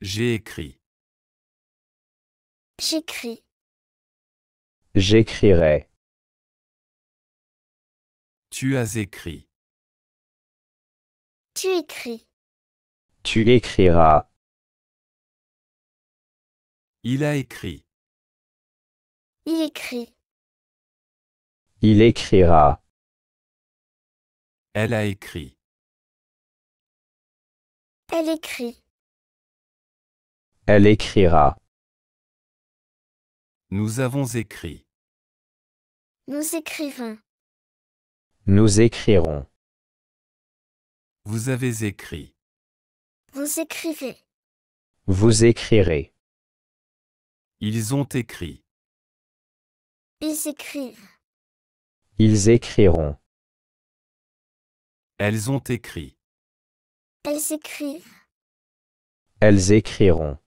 J'ai écrit. J'écris. J'écrirai. Tu as écrit. Tu écris. Tu écriras. Il a écrit. Il écrit. Il écrira. Elle a écrit. Elle écrit. Elle écrira. Nous avons écrit. Nous écrivons. Nous écrirons. Vous avez écrit. Vous écrivez. Vous écrirez. Ils ont écrit. Ils écrivent. Ils écriront. Elles ont écrit. Elles écrivent. Elles écriront.